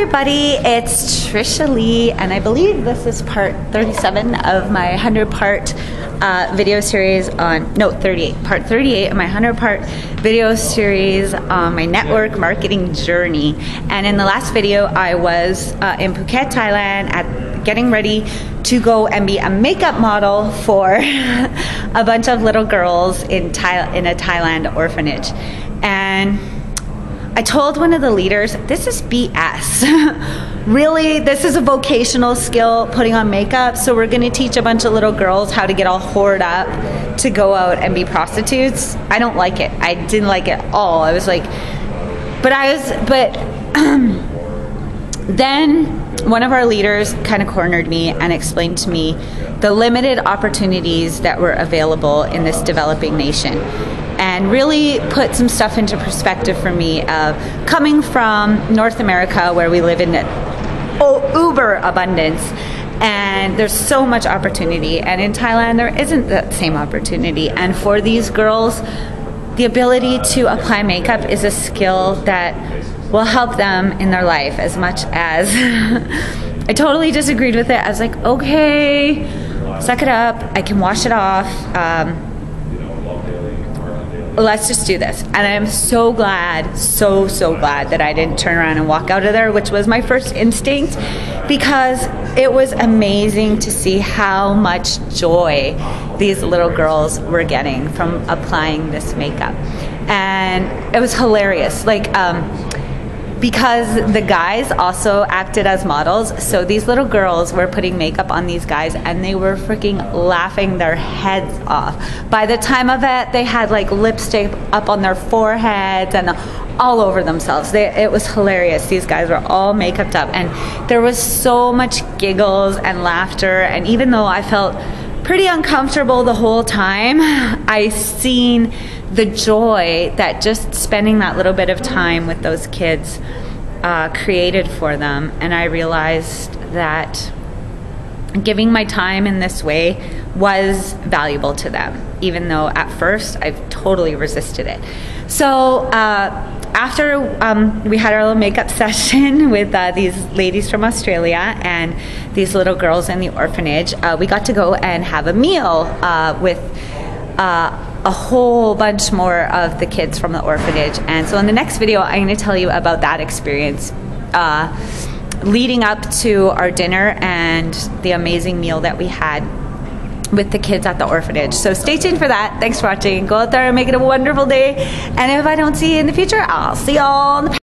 everybody, it's Trishaly, and I believe this is part 37 of my 100 part uh, video series on, no, 38, part 38 of my 100 part video series on my network marketing journey. And in the last video, I was uh, in Phuket, Thailand, at getting ready to go and be a makeup model for a bunch of little girls in, in a Thailand orphanage. And I told one of the leaders, this is BS. really, this is a vocational skill, putting on makeup. So we're going to teach a bunch of little girls how to get all whored up to go out and be prostitutes. I don't like it. I didn't like it all. I was like, but I was, but then one of our leaders kind of cornered me and explained to me the limited opportunities that were available in this developing nation and really put some stuff into perspective for me of coming from North America where we live in oh, uber abundance and there's so much opportunity and in Thailand there isn't that same opportunity and for these girls the ability to apply makeup is a skill that will help them in their life as much as I totally disagreed with it. I was like, okay, suck it up. I can wash it off. Um, let's just do this. And I'm so glad, so, so glad that I didn't turn around and walk out of there, which was my first instinct, because it was amazing to see how much joy these little girls were getting from applying this makeup. And it was hilarious. Like, um, because the guys also acted as models. So these little girls were putting makeup on these guys and they were freaking laughing their heads off. By the time of it, they had like lipstick up on their foreheads and all over themselves. They, it was hilarious. These guys were all makeuped up and there was so much giggles and laughter. And even though I felt pretty uncomfortable the whole time, I seen the joy that just spending that little bit of time with those kids uh, created for them. And I realized that giving my time in this way was valuable to them, even though at first I've totally resisted it. So, uh, after um, we had our little makeup session with uh, these ladies from Australia and these little girls in the orphanage, uh, we got to go and have a meal uh, with uh, a whole bunch more of the kids from the orphanage. And so in the next video, I'm going to tell you about that experience uh, leading up to our dinner and the amazing meal that we had with the kids at the orphanage. So stay tuned for that. Thanks for watching. Go out there and make it a wonderful day. And if I don't see you in the future, I'll see y'all on the